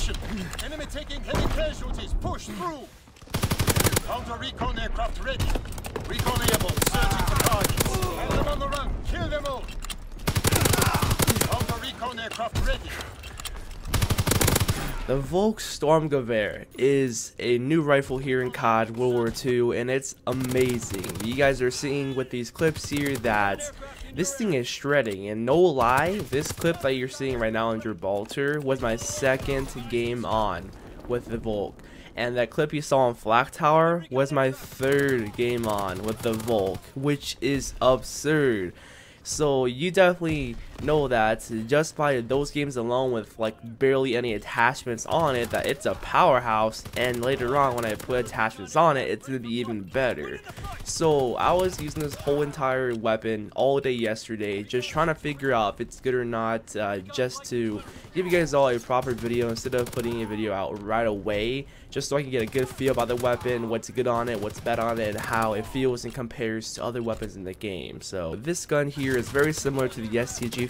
position. Enemy taking heavy casualties. Push through. Counter recon aircraft ready. Recon able. Searching for targets. Have them on the run. Kill them all. Counter recon aircraft ready. The Volkssturmgewehr is a new rifle here in COD World War II and it's amazing. You guys are seeing with these clips here that this thing is shredding and no lie, this clip that you're seeing right now on Gibraltar was my second game on with the Volk. And that clip you saw on Flak Tower was my third game on with the Volk, which is absurd. So you definitely know that just by those games alone with like barely any attachments on it that it's a powerhouse and later on when I put attachments on it it's gonna be even better. So I was using this whole entire weapon all day yesterday just trying to figure out if it's good or not uh, just to give you guys all a proper video instead of putting a video out right away just so I can get a good feel about the weapon, what's good on it, what's bad on it, and how it feels and compares to other weapons in the game. So this gun here is very similar to the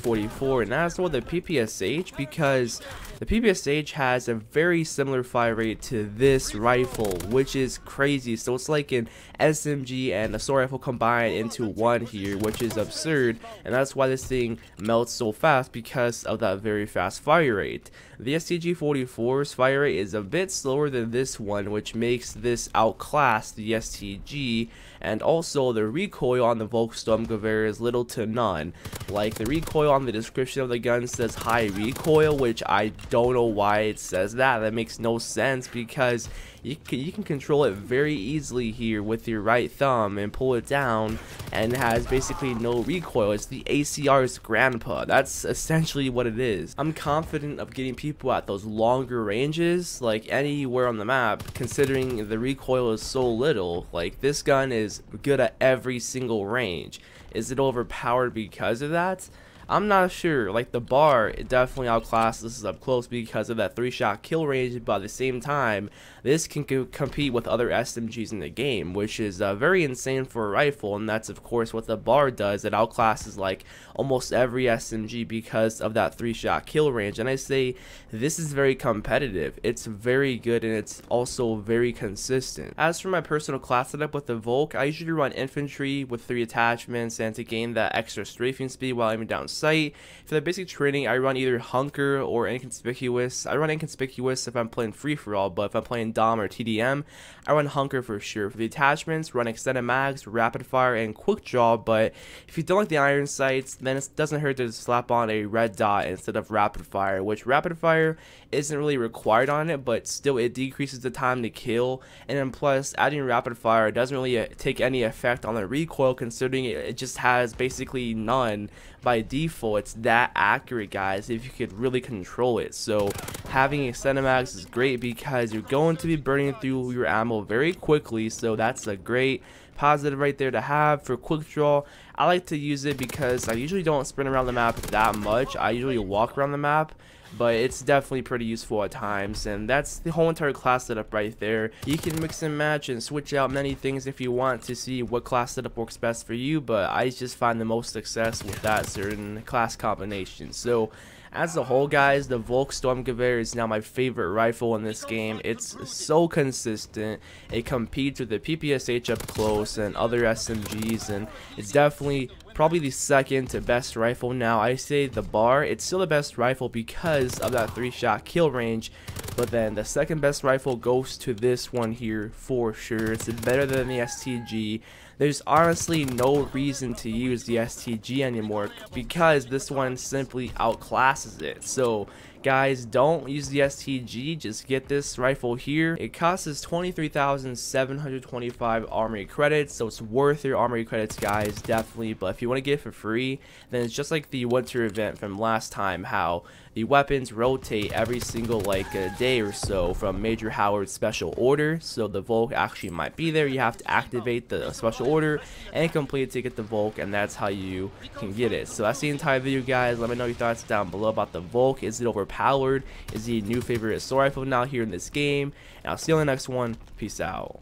STG-44 and as well the PPSH because the PPSH has a very similar fire rate to this rifle, which is crazy. So it's like an SMG and a assault rifle combined into one here, which is absurd, and that's why this thing melts so fast because of that very fast fire rate. The STG-44's fire rate is a bit slower than this one, which makes this outclass the STG, and also the recoil on the Volkssturmgewehr is little to none. Like the recoil on the description of the gun says high recoil, which I don't know why it says that. That makes no sense because you can, you can control it very easily here with your right thumb and pull it down and has basically no recoil. It's the ACR's grandpa. That's essentially what it is. I'm confident of getting people at those longer ranges, like anywhere on the map, considering the recoil is so little. Like this gun is good at every single range. Is it overpowered because of that? I'm not sure. Like the bar, it definitely outclasses this up close because of that three shot kill range, but at the same time, this can co compete with other SMGs in the game, which is uh, very insane for a rifle, and that's of course what the bar does. It outclasses like almost every SMG because of that three shot kill range, and I say this is very competitive. It's very good and it's also very consistent. As for my personal class setup with the Volk, I usually run infantry with three attachments and to gain that extra strafing speed while I'm down sight. For the basic training, I run either Hunker or Inconspicuous. I run Inconspicuous if I'm playing free-for-all, but if I'm playing Dom or TDM, I run Hunker for sure. For the attachments, run Extended Mags, Rapid Fire, and Quick Draw, but if you don't like the iron sights, then it doesn't hurt to slap on a red dot instead of Rapid Fire, which Rapid Fire isn't really required on it, but still it decreases the time to kill, and then plus adding Rapid Fire doesn't really uh, take any effect on the recoil considering it just has basically none by default it's that accurate guys if you could really control it. So having a Cinemax is great because you're going to be burning through your ammo very quickly so that's a great positive right there to have for quick draw. I like to use it because I usually don't sprint around the map that much. I usually walk around the map but it's definitely pretty useful at times and that's the whole entire class setup right there. You can mix and match and switch out many things if you want to see what class setup works best for you but I just find the most success with that certain class combination. So as a whole, guys, the Volkssturmgewehr is now my favorite rifle in this game. It's so consistent. It competes with the PPSH up close and other SMGs, and it's definitely probably the second to best rifle now. I say the bar, it's still the best rifle because of that three shot kill range, but then the second best rifle goes to this one here for sure. It's better than the STG there's honestly no reason to use the STG anymore because this one simply outclasses it. So guys, don't use the STG, just get this rifle here. It costs us 23,725 armory credits, so it's worth your armory credits guys, definitely. But if you want to get it for free, then it's just like the winter event from last time, how the weapons rotate every single like a day or so from Major Howard's special order. So the Volk actually might be there. You have to activate the special order and complete it to get the Volk, and that's how you can get it. So that's the entire video, guys. Let me know your thoughts down below about the Volk. Is it overpowered? Is the new favorite rifle now here in this game? And I'll see you on the next one. Peace out.